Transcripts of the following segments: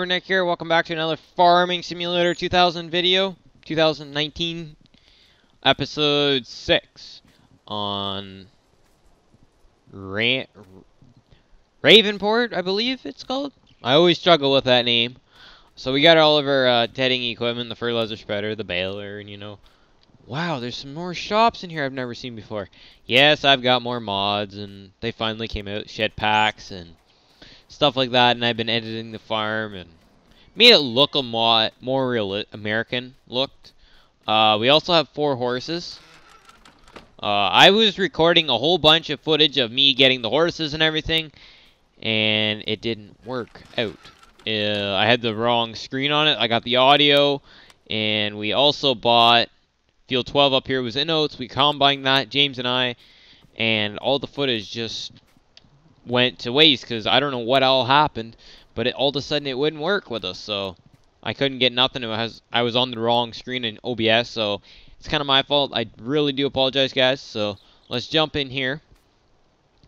Nick here. Welcome back to another Farming Simulator 2000 video, 2019, episode 6 on Ra Ravenport, I believe it's called. I always struggle with that name. So we got all of our uh, tedding equipment, the fertilizer spreader, the baler, and you know. Wow, there's some more shops in here I've never seen before. Yes, I've got more mods, and they finally came out, shed packs, and stuff like that, and I've been editing the farm and made it look a more, more real American looked. Uh, we also have four horses. Uh, I was recording a whole bunch of footage of me getting the horses and everything, and it didn't work out. Uh, I had the wrong screen on it. I got the audio, and we also bought Field 12 up here was in oats. We combined that, James and I, and all the footage just went to waste because I don't know what all happened, but it, all of a sudden it wouldn't work with us, so I couldn't get nothing. It was I was on the wrong screen in OBS, so it's kind of my fault. I really do apologize, guys. So let's jump in here.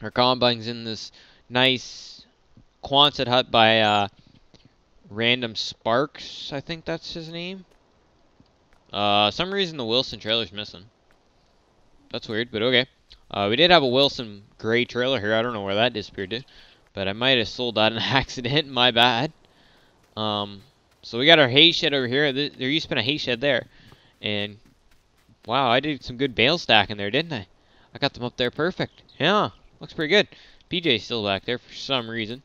Our combine's in this nice Quonset hut by uh, Random Sparks, I think that's his name. Uh, some reason the Wilson trailer's missing. That's weird, but okay. Uh, we did have a Wilson gray trailer here. I don't know where that disappeared to. But I might have sold that in an accident. My bad. Um, so we got our hay shed over here. There used to be a hay shed there. And, wow, I did some good bale stacking there, didn't I? I got them up there perfect. Yeah, looks pretty good. PJ's still back there for some reason.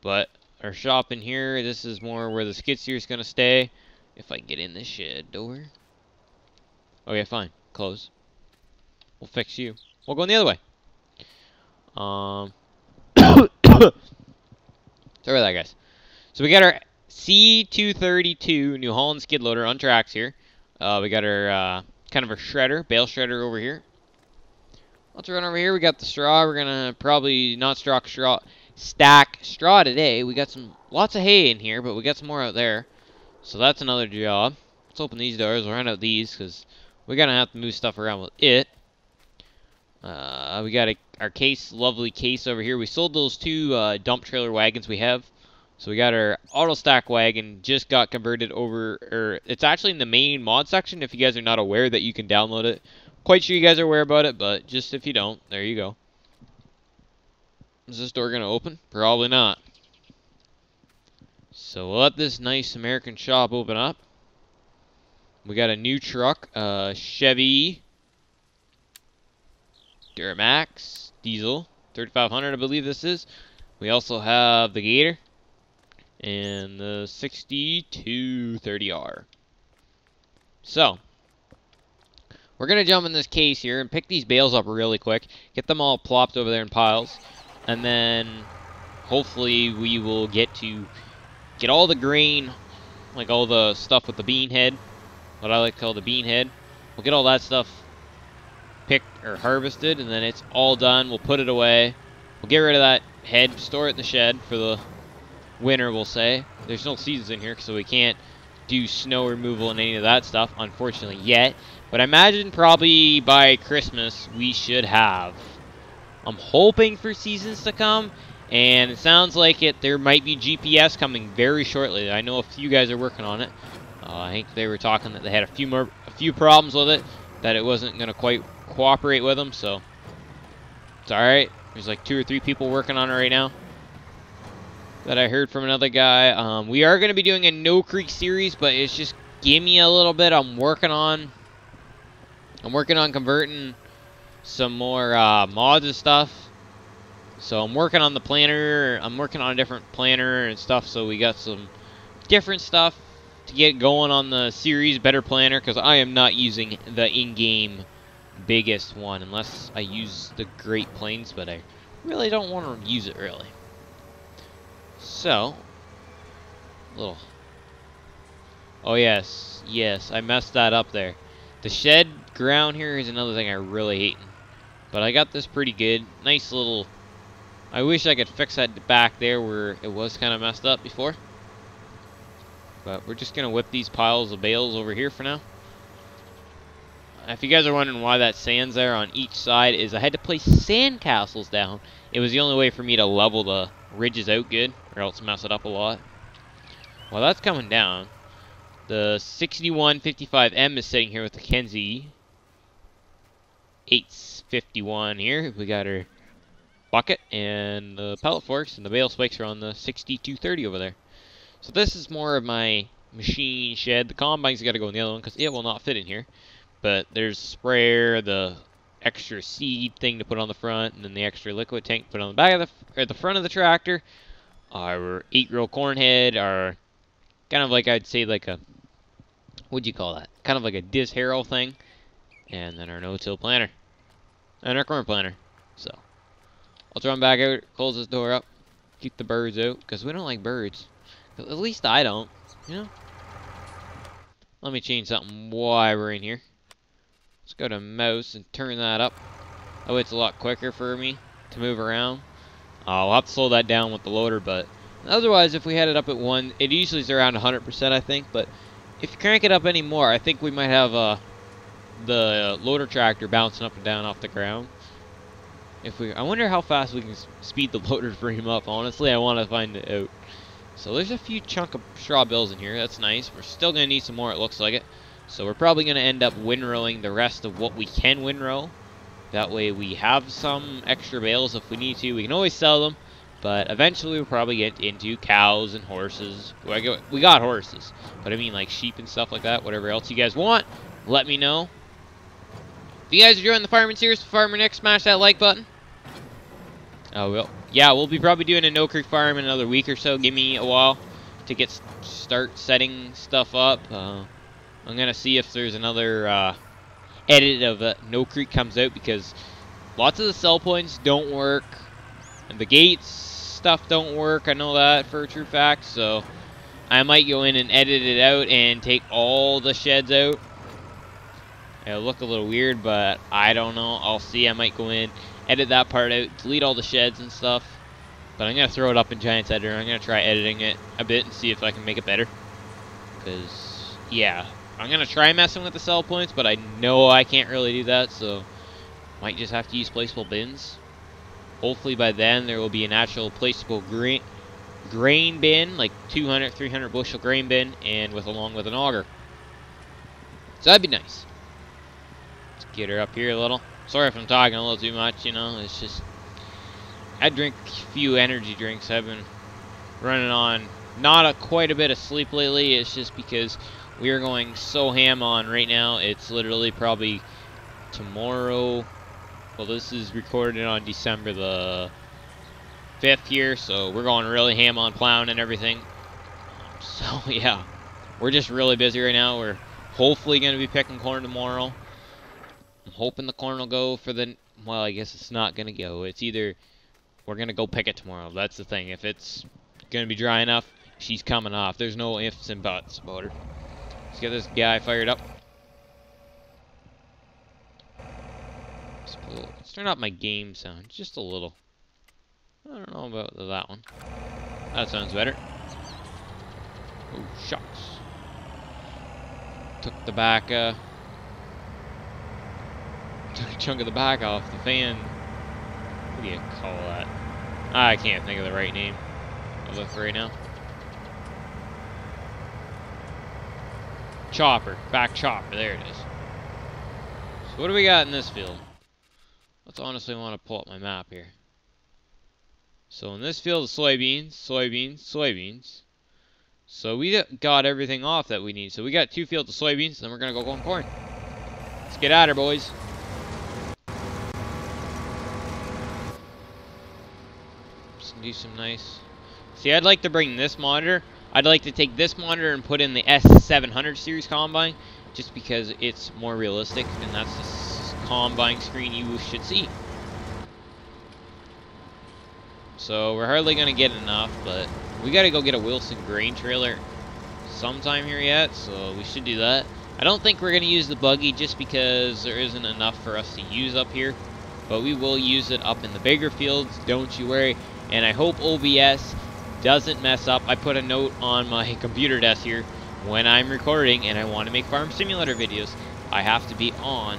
But our shop in here, this is more where the skid steer is going to stay. If I get in the shed door. Okay, fine. Close. We'll fix you. We'll go in the other way. Um. Sorry about that, guys. So we got our C232 New Holland skid loader on tracks here. Uh, we got our uh, kind of a shredder, bale shredder over here. Let's run over here. We got the straw. We're gonna probably not straw straw stack straw today. We got some lots of hay in here, but we got some more out there. So that's another job. Let's open these doors. We'll run out these because we're gonna have to move stuff around with it. Uh, we got a, our case, lovely case over here. We sold those two uh, dump trailer wagons we have. So we got our auto stack wagon just got converted over, or it's actually in the main mod section if you guys are not aware that you can download it. Quite sure you guys are aware about it, but just if you don't, there you go. Is this door to open? Probably not. So we'll let this nice American shop open up. We got a new truck, uh, Chevy Duramax diesel, 3500 I believe this is. We also have the Gator and the 6230R. So, we're going to jump in this case here and pick these bales up really quick. Get them all plopped over there in piles. And then, hopefully, we will get to get all the grain, like all the stuff with the bean head, what I like to call the bean head. We'll get all that stuff picked or harvested, and then it's all done. We'll put it away. We'll get rid of that head, store it in the shed for the winter, we'll say. There's no seasons in here, so we can't do snow removal and any of that stuff, unfortunately, yet. But I imagine probably by Christmas we should have. I'm hoping for seasons to come, and it sounds like it. There might be GPS coming very shortly. I know a few guys are working on it. Uh, I think they were talking that they had a few more, a few problems with it, that it wasn't going to quite cooperate with them, so it's alright. There's like two or three people working on it right now that I heard from another guy. Um, we are going to be doing a No Creek series, but it's just give me a little bit. I'm working on I'm working on converting some more uh, mods and stuff. So I'm working on the planner. I'm working on a different planner and stuff. So we got some different stuff to get going on the series better planner because I am not using the in-game biggest one unless I use the Great Plains, but I really don't want to use it really. So, little. Oh yes, yes, I messed that up there. The shed ground here is another thing I really hate. But I got this pretty good. Nice little... I wish I could fix that back there where it was kind of messed up before. But we're just going to whip these piles of bales over here for now. If you guys are wondering why that sand's there on each side is I had to place sand castles down. It was the only way for me to level the ridges out good or else mess it up a lot. While that's coming down, the 6155M is sitting here with the Kinze 851 here. We got our bucket and the pellet forks and the bale spikes are on the 6230 over there. So this is more of my machine shed. The combine's got to go in the other one because it will not fit in here. But there's sprayer, the extra seed thing to put on the front, and then the extra liquid tank put on the back of the or the front of the tractor. Our eight-row corn head, our kind of like I'd say like a what'd you call that? Kind of like a disc harrow thing, and then our no-till planter and our corn planter. So I'll throw run back out, close this door up, keep the birds out because we don't like birds. At least I don't, you know. Let me change something while we're in here. Let's go to mouse and turn that up. Oh, it's a lot quicker for me to move around. I'll have to slow that down with the loader, but otherwise, if we had it up at one, it usually is around 100%, I think. But if you crank it up any more, I think we might have uh, the loader tractor bouncing up and down off the ground. If we, I wonder how fast we can speed the loader frame up. Honestly, I want to find it out. So there's a few chunk of straw bales in here. That's nice. We're still going to need some more, it looks like it. So we're probably going to end up windrowing the rest of what we can windrow. That way we have some extra bales if we need to. We can always sell them. But eventually we'll probably get into cows and horses. We got horses. But I mean like sheep and stuff like that. Whatever else you guys want, let me know. If you guys are enjoying the Farming series, Farmer Nick, smash that like button. Oh, well, yeah, we'll be probably doing a No Creek Farm in another week or so. Give me a while to get start setting stuff up. Uh, I'm gonna see if there's another uh, edit of uh, No Creek comes out because lots of the sell points don't work, and the gates stuff don't work. I know that for a true fact. So I might go in and edit it out and take all the sheds out. It'll look a little weird, but I don't know. I'll see. I might go in edit that part out, delete all the sheds and stuff. But I'm going to throw it up in Giants Editor. I'm going to try editing it a bit and see if I can make it better. Because, yeah, I'm going to try messing with the sell points, but I know I can't really do that, so might just have to use placeable bins. Hopefully by then there will be an actual placeable grain, grain bin, like 200, 300 bushel grain bin, and with along with an auger. So that'd be nice. Let's get her up here a little. Sorry if I'm talking a little too much, you know, it's just... I drink a few energy drinks. I've been running on not a, quite a bit of sleep lately. It's just because we are going so ham on right now. It's literally probably tomorrow. Well, this is recorded on December the 5th here, so we're going really ham on plowing and everything. So, yeah, we're just really busy right now. We're hopefully going to be picking corn tomorrow. I'm hoping the corn will go for the... Well, I guess it's not going to go. It's either... We're going to go pick it tomorrow. That's the thing. If it's going to be dry enough, she's coming off. There's no ifs and buts about her. Let's get this guy fired up. Let's turn up my game sound just a little. I don't know about that one. That sounds better. Oh, shucks. Took the back, uh, took a chunk of the back off the fan. What do you call that? I can't think of the right name. I'll look right now. Chopper. Back chopper. There it is. So what do we got in this field? Let's honestly want to pull up my map here. So in this field, of soybeans, soybeans, soybeans. So we got everything off that we need. So we got two fields of soybeans, then we're going to go on corn. Let's get at her, boys. do some nice... See, I'd like to bring this monitor. I'd like to take this monitor and put in the S700 series combine, just because it's more realistic, and that's the combine screen you should see. So we're hardly going to get enough, but we got to go get a Wilson grain trailer sometime here yet, so we should do that. I don't think we're going to use the buggy just because there isn't enough for us to use up here, but we will use it up in the bigger fields, don't you worry and I hope OBS doesn't mess up. I put a note on my computer desk here when I'm recording and I want to make Farm Simulator videos. I have to be on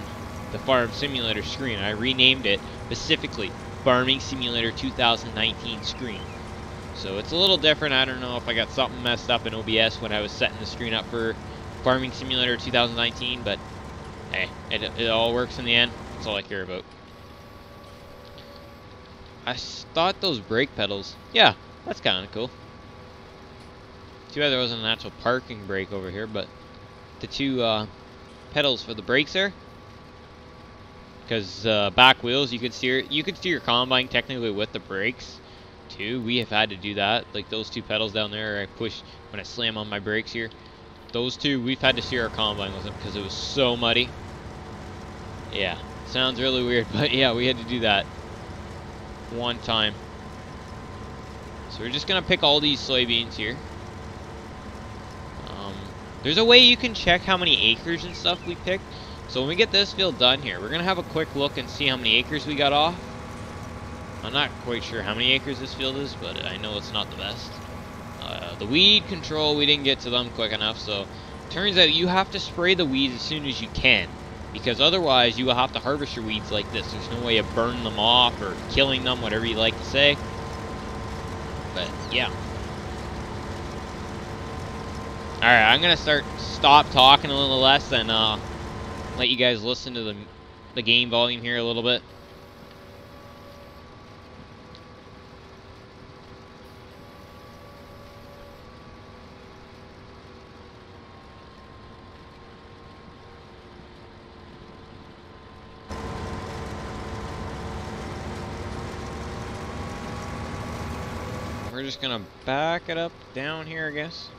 the Farm Simulator screen. I renamed it specifically Farming Simulator 2019 screen. So it's a little different. I don't know if I got something messed up in OBS when I was setting the screen up for Farming Simulator 2019, but hey, it, it all works in the end. That's all I care about. I thought those brake pedals, yeah, that's kind of cool. Too bad there wasn't an actual parking brake over here, but the two uh, pedals for the brakes there, because uh, back wheels you could steer you could steer your combine technically with the brakes too. We have had to do that, like those two pedals down there. I push when I slam on my brakes here. Those two we've had to steer our combine with them because it was so muddy. Yeah, sounds really weird, but yeah, we had to do that one time. So we're just gonna pick all these soybeans here. Um, there's a way you can check how many acres and stuff we picked. So when we get this field done here, we're gonna have a quick look and see how many acres we got off. I'm not quite sure how many acres this field is, but I know it's not the best. Uh, the weed control, we didn't get to them quick enough, so turns out you have to spray the weeds as soon as you can because otherwise you will have to harvest your weeds like this. There's no way of burning them off or killing them, whatever you like to say. But yeah. Alright, I'm gonna start stop talking a little less and uh, let you guys listen to the, the game volume here a little bit. We're just gonna back it up down here, I guess.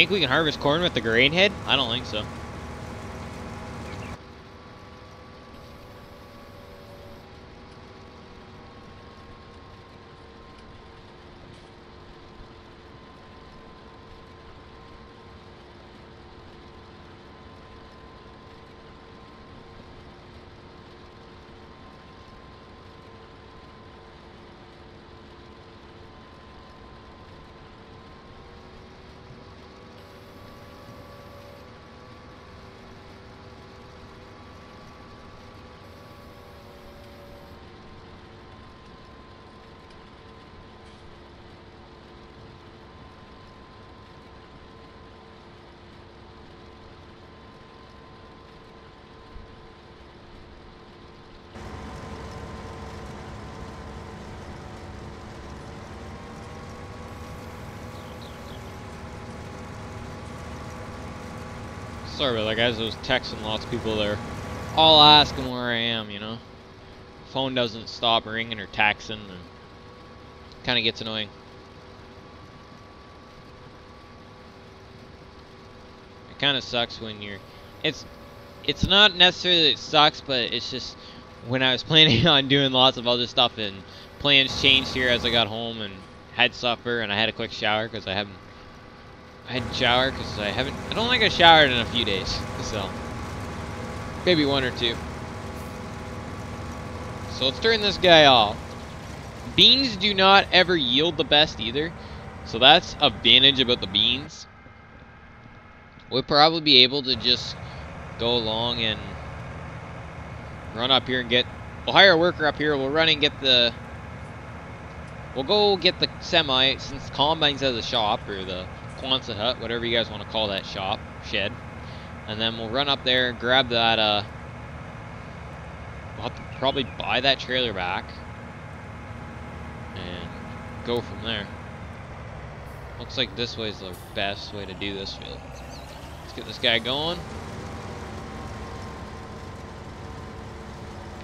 Think we can harvest corn with the grain head? I don't think so. Sorry about that, guys. I was texting lots of people there. All asking where I am, you know. Phone doesn't stop ringing or texting, and kind of gets annoying. It kind of sucks when you're. It's. It's not necessarily it sucks, but it's just when I was planning on doing lots of other stuff and plans changed here as I got home and had supper and I had a quick shower because I haven't I had shower because I haven't. I don't think I showered in a few days, so maybe one or two. So let's turn this guy off. Beans do not ever yield the best either, so that's a advantage about the beans. We'll probably be able to just go along and run up here and get. We'll hire a worker up here. We'll run and get the. We'll go get the semi since Combine's at the shop or the Quonset hut, whatever you guys want to call that shop, shed. And then we'll run up there, and grab that, uh, we'll have to probably buy that trailer back. And go from there. Looks like this way is the best way to do this. Let's get this guy going.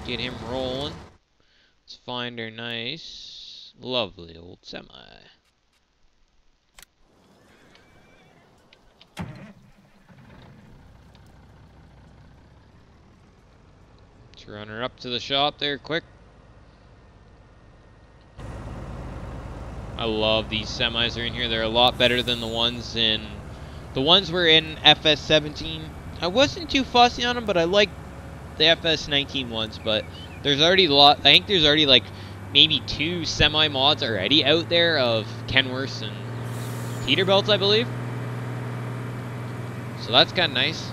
Get him rolling. Let's find our nice, lovely old semi. Run her up to the shop there quick. I love these semis are in here. They're a lot better than the ones in... The ones were in FS17. I wasn't too fussy on them, but I like the FS19 ones. But there's already a lot... I think there's already, like, maybe two semi-mods already out there of Kenworths and Peterbilts, I believe. So that's kind of nice.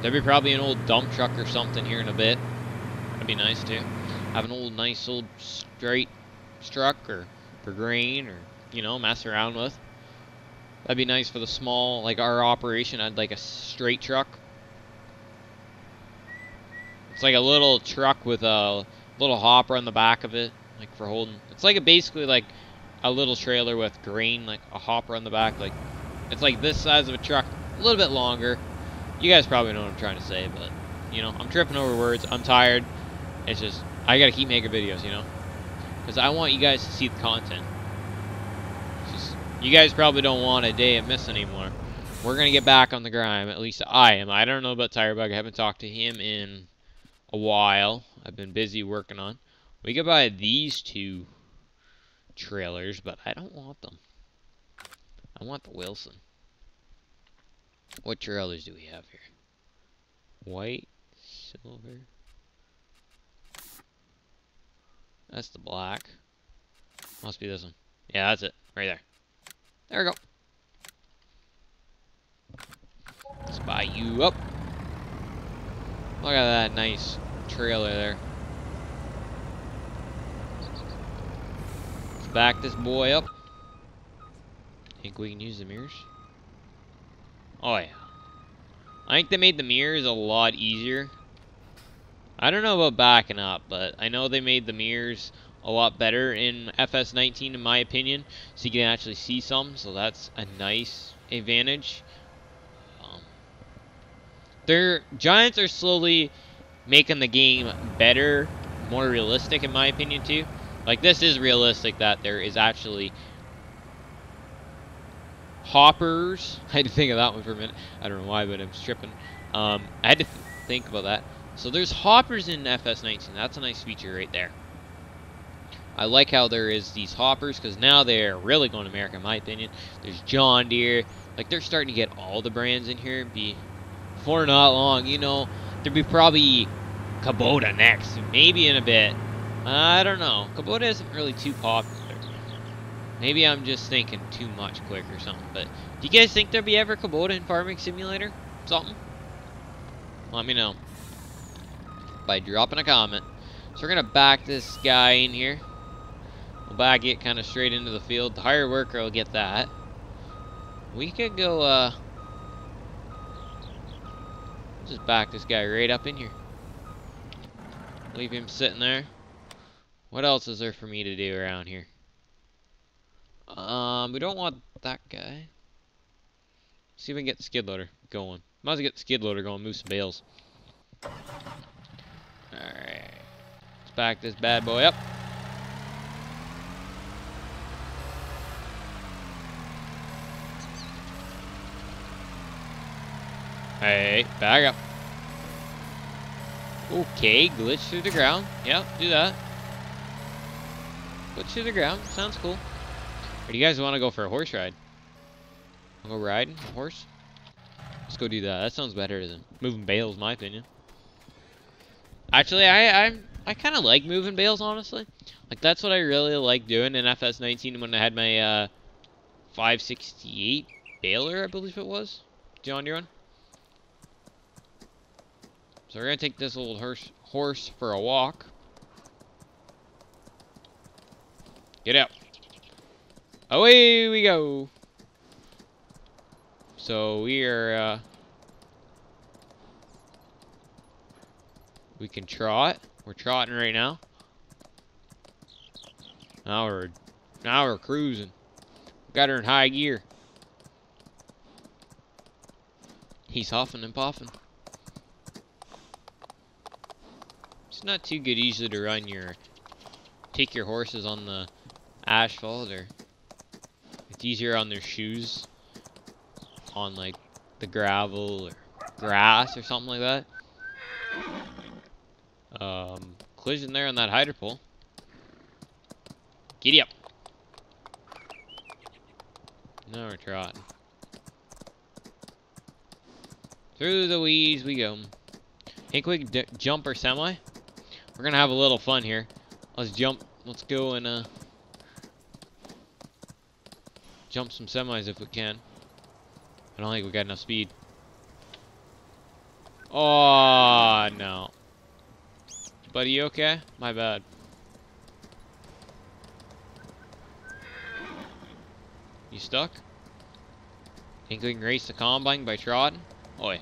There'll be probably an old dump truck or something here in a bit. That'd be nice, too. Have an old, nice, old straight truck or for grain or, you know, mess around with. That'd be nice for the small, like our operation, I'd like a straight truck. It's like a little truck with a little hopper on the back of it, like for holding. It's like a basically like a little trailer with grain, like a hopper on the back. Like it's like this size of a truck, a little bit longer. You guys probably know what I'm trying to say, but you know, I'm tripping over words. I'm tired. It's just I gotta keep making videos, you know. Because I want you guys to see the content. Just, you guys probably don't want a day of miss anymore. We're to get back on the grind. At least I am. I don't know about Tirebug. I haven't talked to him in a while. I've been busy working on. We could buy these two trailers, but I don't want them. I want the Wilson. What trailers do we have here? White, silver, That's the black. Must be this one. Yeah, that's it. Right there. There we go. Let's buy you up. Look at that nice trailer there. Let's back this boy up. Think we can use the mirrors? Oh yeah. I think they made the mirrors a lot easier I don't know about backing up, but I know they made the mirrors a lot better in FS19 in my opinion, so you can actually see some, so that's a nice advantage. Um, their Giants are slowly making the game better, more realistic in my opinion too. Like this is realistic that there is actually hoppers. I had to think of that one for a minute. I don't know why, but I'm stripping. Um, I had to th think about that. So there's hoppers in FS19. That's a nice feature right there. I like how there is these hoppers because now they're really going to America in my opinion. There's John Deere. Like they're starting to get all the brands in here. Be for not long, you know, there'd be probably Kubota next, maybe in a bit. I don't know. Kubota isn't really too popular. Maybe I'm just thinking too much quick or something. But do you guys think there'll be ever Kubota in Farming Simulator? Something? Let me know by dropping a comment. So we're going to back this guy in here. We'll back it kind of straight into the field. The hire worker will get that. We could go, uh... Just back this guy right up in here. Leave him sitting there. What else is there for me to do around here? Um, we don't want that guy. See if we can get the skid loader going. Might as well get the skid loader going, move some bales. Alright. Let's back this bad boy up. Hey, back up. Okay, glitch through the ground. Yep, do that. Glitch through the ground. Sounds cool. Or do you guys want to go for a horse ride? Wanna go riding a horse? Let's go do that. That sounds better than moving bales, my opinion. Actually, I I I kind of like moving bales, honestly. Like that's what I really like doing in FS19 when I had my uh, 568 baler, I believe it was. John, you one. So we're gonna take this old horse horse for a walk. Get out. Away we go. So we are. Uh, We can trot. We're trotting right now. Now we're now we're cruising. Got her in high gear. He's huffing and puffing. It's not too good usually to run your take your horses on the asphalt or it's easier on their shoes on like the gravel or grass or something like that. Um, collision there on that hydro pole. Giddy up. Now we're trotting. Through the weeds we go. We can jump our semi? We're gonna have a little fun here. Let's jump. Let's go and uh, jump some semis if we can. I don't think we got enough speed. Oh no. Buddy, you okay? My bad. You stuck? Think we can race the combine by trotting? Oh yeah.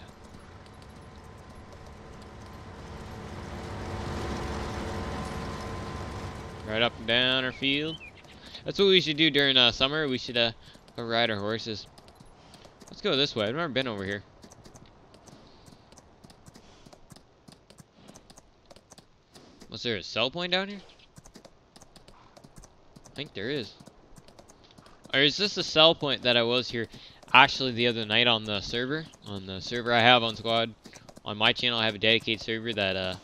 Right up and down our field. That's what we should do during uh, summer. We should uh, ride our horses. Let's go this way. I've never been over here. Was there a sell point down here? I think there is. Or is this a sell point that I was here actually the other night on the server? On the server I have on squad. On my channel I have a dedicated server that uh,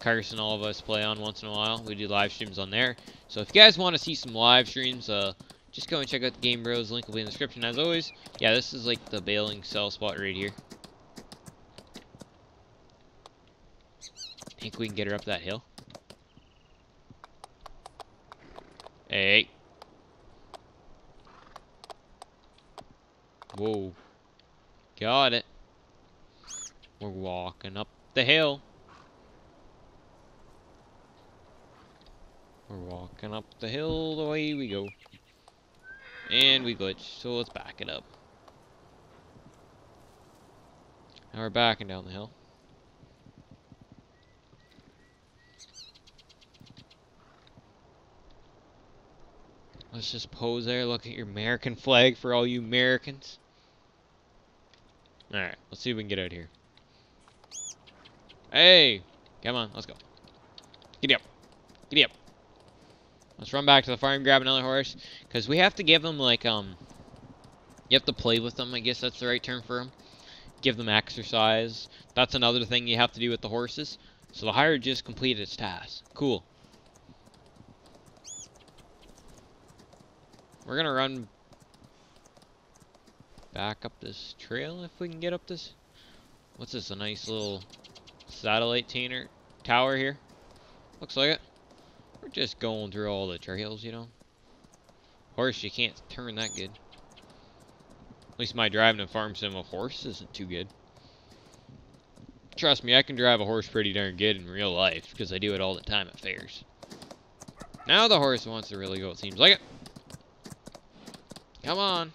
Carson and all of us play on once in a while. We do live streams on there. So if you guys want to see some live streams, uh, just go and check out the Game Bros. Link will be in the description as always. Yeah, this is like the bailing sell spot right here. I Think we can get her up that hill? Hey. Whoa. Got it. We're walking up the hill. We're walking up the hill, the way we go. And we glitch, so let's back it up. Now we're backing down the hill. Let's just pose there, look at your American flag for all you Americans. Alright, let's see if we can get out of here. Hey! Come on, let's go. Giddy up. Giddy up. Let's run back to the farm, grab another horse. Because we have to give them, like, um... You have to play with them, I guess that's the right term for them. Give them exercise. That's another thing you have to do with the horses. So the hire just completed its task. Cool. We're gonna run back up this trail if we can get up this. What's this? A nice little satellite tainer tower here. Looks like it. We're just going through all the trails, you know. Horse, you can't turn that good. At least my driving a farm sim of horse isn't too good. Trust me, I can drive a horse pretty darn good in real life, because I do it all the time at fairs. Now the horse wants to really go, it seems like it. Come on.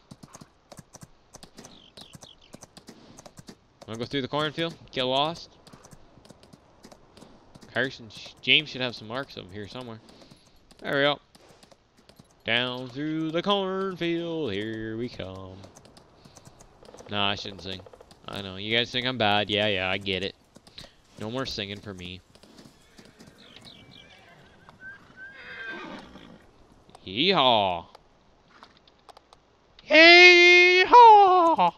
Wanna go through the cornfield? Get lost? Carson, James should have some marks up here somewhere. There we go. Down through the cornfield, here we come. Nah, I shouldn't sing. I know, you guys think I'm bad. Yeah, yeah, I get it. No more singing for me. Yeehaw! Yeehaw!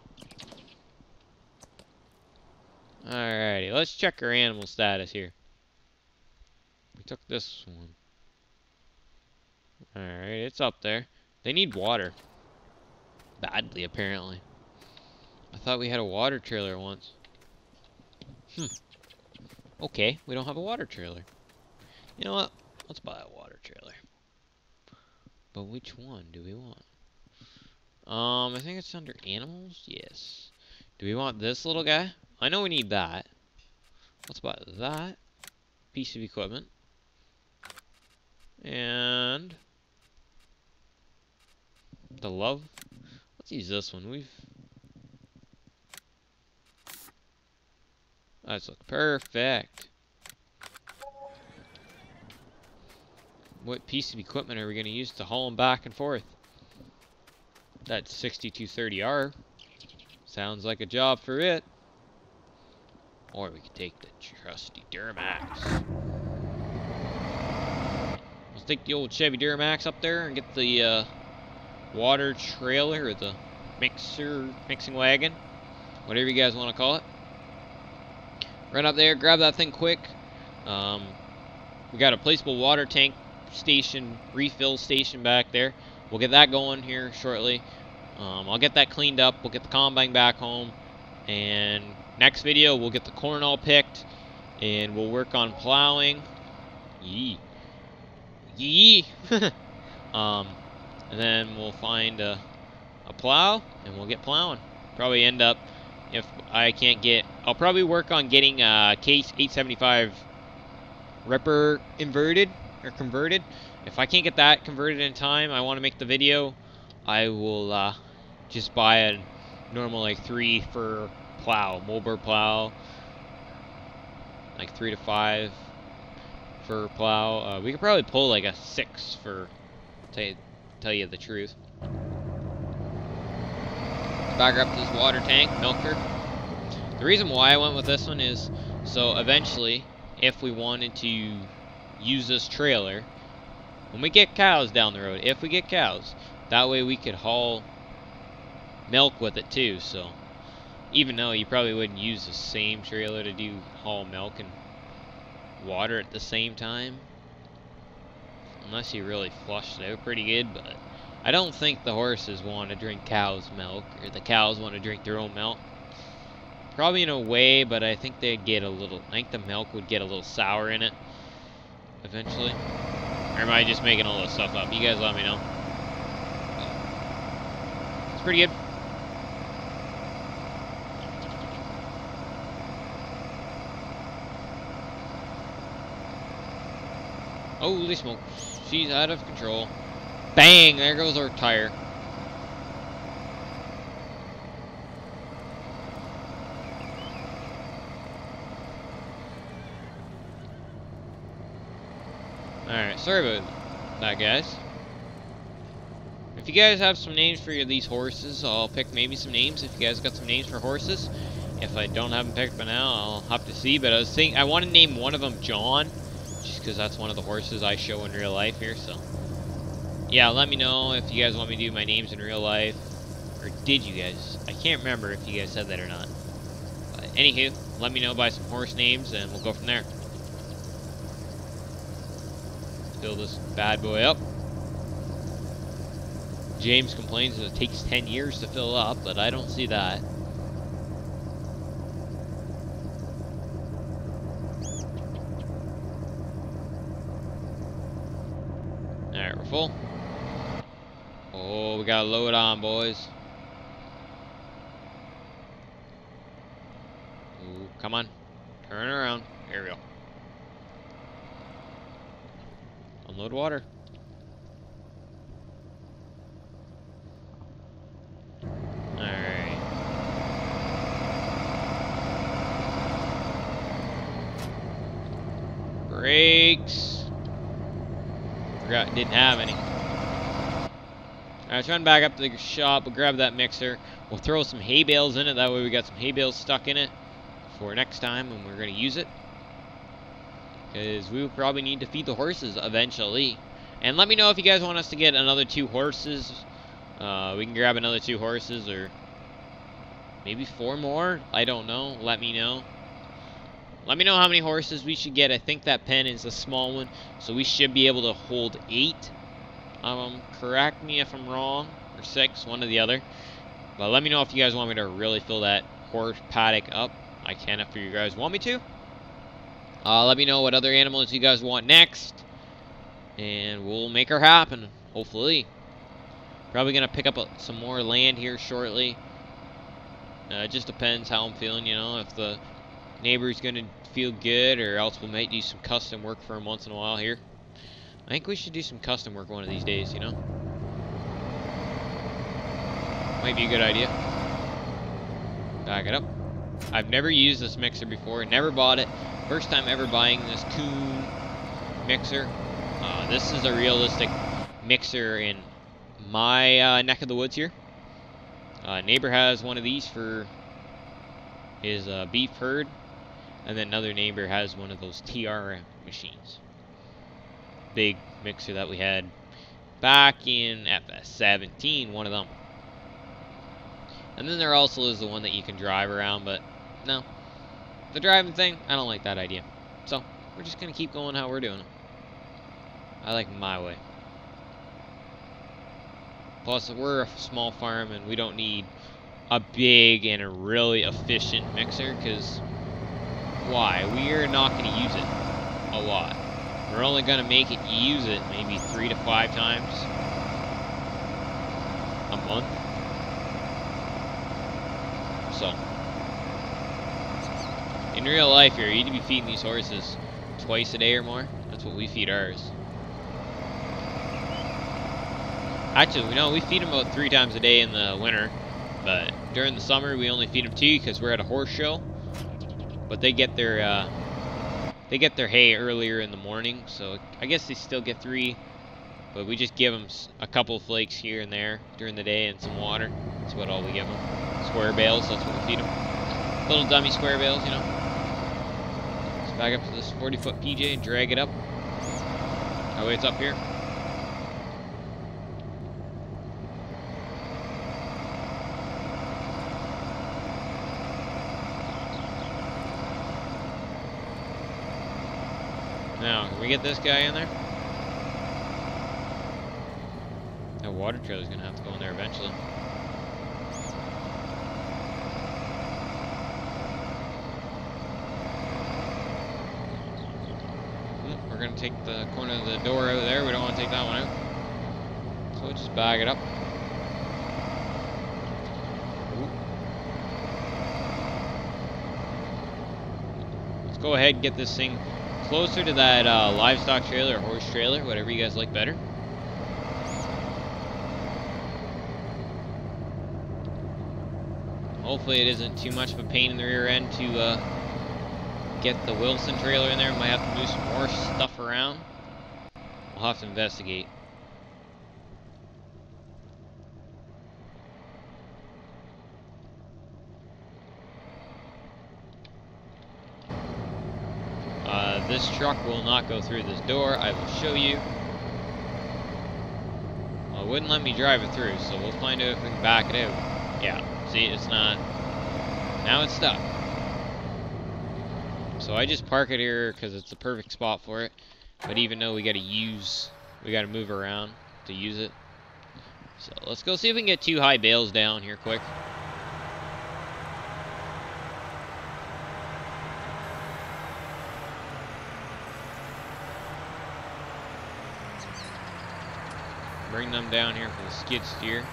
Alrighty, let's check our animal status here We took this one. Alright, it's up there. They need water. Badly, apparently. I thought we had a water trailer once. Hmm. Okay, we don't have a water trailer. You know what? Let's buy a water trailer. But which one do we want? Um, I think it's under animals. Yes. Do we want this little guy? I know we need that. Let's buy that piece of equipment. And the love. Let's use this one. We've That's look perfect. What piece of equipment are we going to use to haul them back and forth? That 6230R. Sounds like a job for it. Or we could take the trusty Duramax Let's take the old Chevy Duramax up there and get the uh, water trailer or the mixer, mixing wagon, whatever you guys want to call it. Run up there, grab that thing quick. Um, we got a placeable water tank station, refill station back there. We'll get that going here shortly. Um, I'll get that cleaned up. We'll get the combine back home. And next video, we'll get the corn all picked. And we'll work on plowing. Yee. Yee. um, and then we'll find a, a plow. And we'll get plowing. Probably end up, if I can't get... I'll probably work on getting a case 875 Ripper inverted. Or converted. If I can't get that converted in time, I want to make the video. I will uh, just buy a normal like three for plow, moldboard plow, like three to five for plow. Uh, we could probably pull like a six for to tell you the truth. Back up this water tank, milker. The reason why I went with this one is so eventually, if we wanted to use this trailer, when we get cows down the road, if we get cows, that way we could haul milk with it too, so even though you probably wouldn't use the same trailer to do haul milk and water at the same time unless you really flushed it out pretty good but I don't think the horses want to drink cow's milk or the cows want to drink their own milk. Probably in a way but I think they'd get a little I think the milk would get a little sour in it eventually. Or am I just making all this stuff up? You guys let me know. It's pretty good Holy smoke. She's out of control. Bang! There goes our tire. Alright, sorry about that, guys. If you guys have some names for these horses, I'll pick maybe some names if you guys got some names for horses. If I don't have them picked by now, I'll have to see. But I was thinking, I want to name one of them John because that's one of the horses I show in real life here, so. Yeah, let me know if you guys want me to do my names in real life. Or did you guys? I can't remember if you guys said that or not. But anywho, let me know by some horse names and we'll go from there. Fill this bad boy up. James complains that it takes 10 years to fill up, but I don't see that. full. Oh, we gotta load on, boys. Ooh, come on. Turn around. Here we go. Unload water. Alright. Brakes. Forgot, didn't have any. Alright, let's run back up to the shop. We'll grab that mixer. We'll throw some hay bales in it. That way we got some hay bales stuck in it for next time when we're going to use it. Because we will probably need to feed the horses eventually. And let me know if you guys want us to get another two horses. Uh, we can grab another two horses or maybe four more. I don't know. Let me know. Let me know how many horses we should get. I think that pen is a small one, so we should be able to hold eight. Um, correct me if I'm wrong, or six, one or the other. But let me know if you guys want me to really fill that horse paddock up. I can if you guys want me to. Uh, let me know what other animals you guys want next. And we'll make her happen, hopefully. Probably going to pick up a, some more land here shortly. Uh, it just depends how I'm feeling, you know. If the neighbor's going to feel good, or else we might do some custom work for him once in a while here. I think we should do some custom work one of these days, you know? Might be a good idea. Back it up. I've never used this mixer before, never bought it. First time ever buying this Kuhn mixer. Uh, this is a realistic mixer in my uh, neck of the woods here. Uh, neighbor has one of these for his uh, beef herd. And then another neighbor has one of those TR machines. Big mixer that we had back in FS17, one of them. And then there also is the one that you can drive around, but no. The driving thing, I don't like that idea. So, we're just going to keep going how we're doing it. I like my way. Plus, we're a small farm and we don't need a big and a really efficient mixer because why? We're not going to use it a lot. We're only going to make it use it maybe three to five times a month. So, in real life here, you need to be feeding these horses twice a day or more. That's what we feed ours. Actually, we know we feed them about three times a day in the winter, but during the summer we only feed them two because we're at a horse show. But they get their uh, they get their hay earlier in the morning, so I guess they still get three. But we just give them a couple flakes here and there during the day and some water. That's what all we give them. Square bales, that's what we feed them. Little dummy square bales, you know. Let's back up to this 40 foot PJ and drag it up. Oh, it's up here. Now, can get this guy in there? That water trailer's gonna have to go in there eventually. We're gonna take the corner of the door out there. We don't want to take that one out. So we'll just bag it up. Let's go ahead and get this thing closer to that uh, livestock trailer or horse trailer, whatever you guys like better. Hopefully it isn't too much of a pain in the rear end to uh, get the Wilson trailer in there. Might have to move some more stuff around. We'll have to investigate. Uh, this truck will not go through this door. I will show you. Well, it wouldn't let me drive it through, so we'll find out if we can back it out. Yeah, see, it's not. Now it's stuck. So I just park it here because it's the perfect spot for it. But even though we got to use, we got to move around to use it. So let's go see if we can get two high bales down here quick. Bring them down here for the skid steer.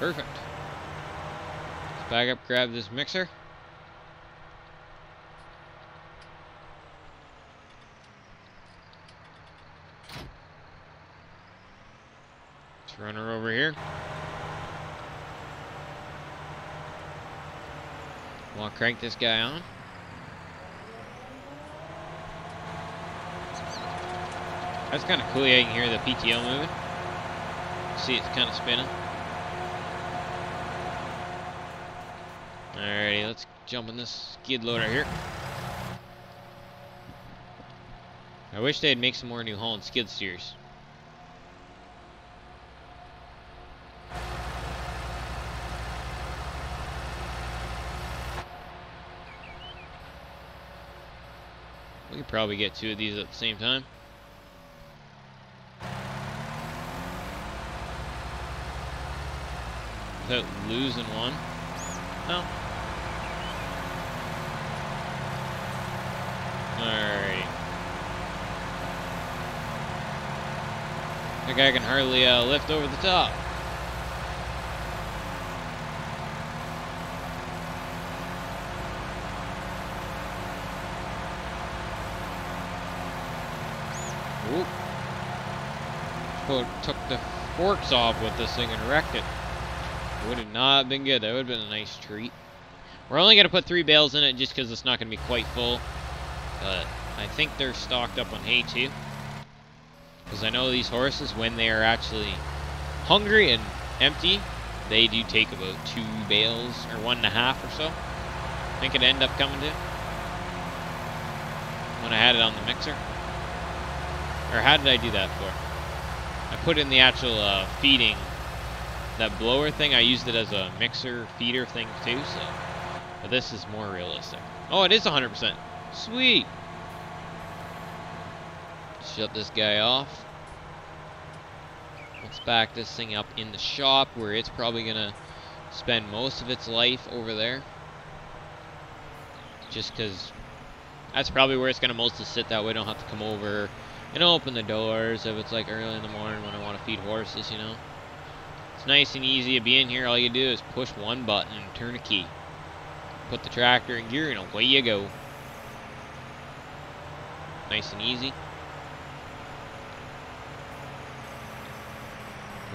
Perfect. Let's back up, grab this mixer. Let's run her over here. We'll crank this guy on. That's kind of cool. Yeah, you can hear the PTO moving. See, it's kind of spinning. Alrighty, let's jump in this skid loader here. I wish they'd make some more New Holland skid steers. We could probably get two of these at the same time. Without losing one. No. Alright. That guy can hardly uh, lift over the top. Oop. Took the forks off with this thing and wrecked it. Would have not been good. That would have been a nice treat. We're only going to put three bales in it just because it's not going to be quite full. But I think they're stocked up on hay too. Because I know these horses, when they are actually hungry and empty, they do take about two bales or one and a half or so. I think it ended up coming to. When I had it on the mixer. Or how did I do that for? I put in the actual uh, feeding that blower thing, I used it as a mixer feeder thing too, so. But this is more realistic. Oh, it is 100%. Sweet. Shut this guy off. Let's back this thing up in the shop where it's probably gonna spend most of its life over there. Just because that's probably where it's gonna mostly sit. That way, I don't have to come over and open the doors if it's like early in the morning when I want to feed horses. You know, it's nice and easy to be in here. All you do is push one button and turn a key. Put the tractor in gear and away you go. Nice and easy.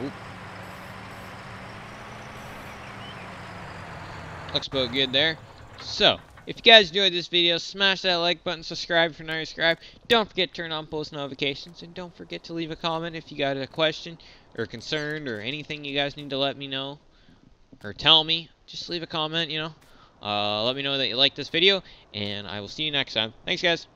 Oop. Looks about good there. So, if you guys enjoyed this video, smash that like button, subscribe if you're not subscribed. Don't forget to turn on post notifications, and don't forget to leave a comment if you got a question or concern or anything you guys need to let me know or tell me. Just leave a comment, you know. Uh, let me know that you like this video, and I will see you next time. Thanks, guys.